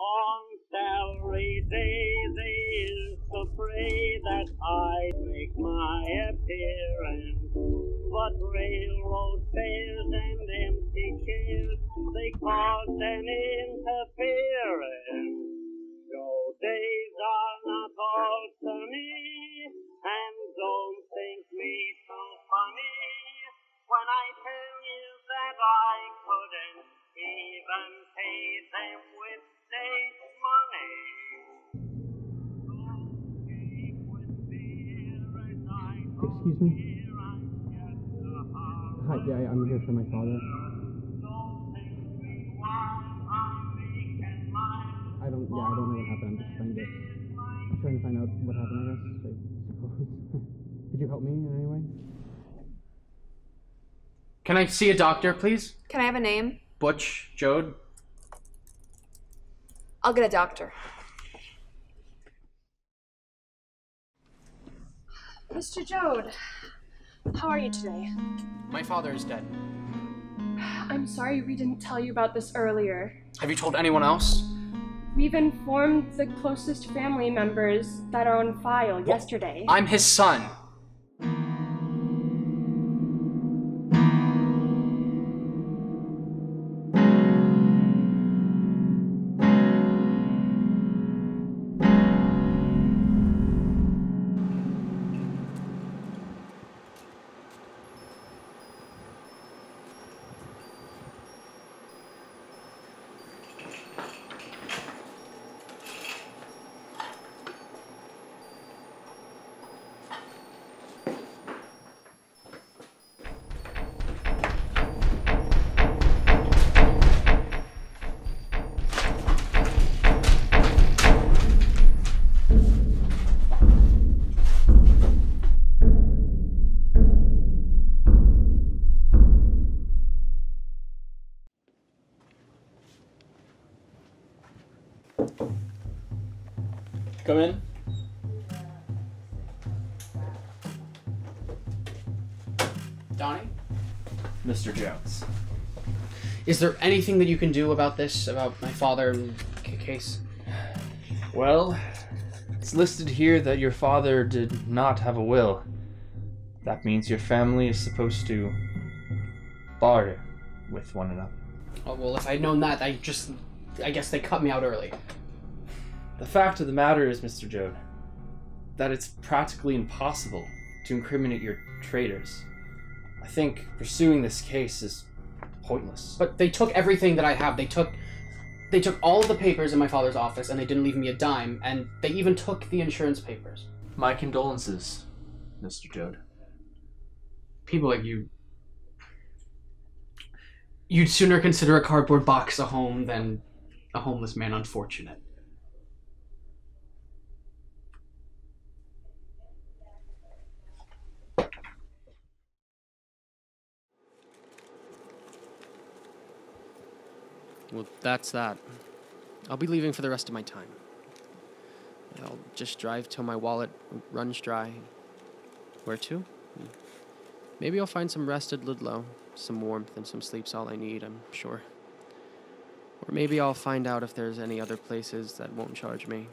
On salary day they used to pray that I'd make my appearance. But railroad even pay them with state money. Excuse me? Hi, yeah, I'm here for my father. I don't, yeah, I don't know what happened. I'm just trying to, trying to find out what happened, I guess, I suppose. Could you help me in any way? Can I see a doctor, please? Can I have a name? Butch, Joad. I'll get a doctor. Mr. Joad, how are you today? My father is dead. I'm sorry we didn't tell you about this earlier. Have you told anyone else? We've informed the closest family members that are on file yesterday. I'm his son. Come in. Donnie? Mr. Jones. Is there anything that you can do about this, about my father c- case? Well, it's listed here that your father did not have a will. That means your family is supposed to barter with one another. Oh, well, if I'd known that, I just. I guess they cut me out early. The fact of the matter is, Mr. Joad, that it's practically impossible to incriminate your traitors. I think pursuing this case is pointless. But they took everything that I have. They took. They took all of the papers in my father's office and they didn't leave me a dime, and they even took the insurance papers. My condolences, Mr. Joad. People like you. You'd sooner consider a cardboard box a home than a homeless man unfortunate. Well, that's that. I'll be leaving for the rest of my time. I'll just drive till my wallet runs dry. Where to? Maybe I'll find some rest at Ludlow. Some warmth and some sleep's all I need, I'm sure. Or maybe I'll find out if there's any other places that won't charge me.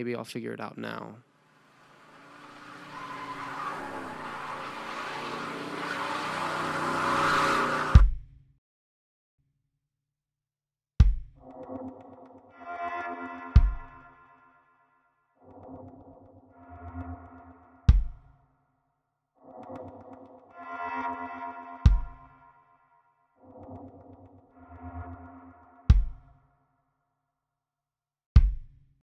Maybe I'll figure it out now.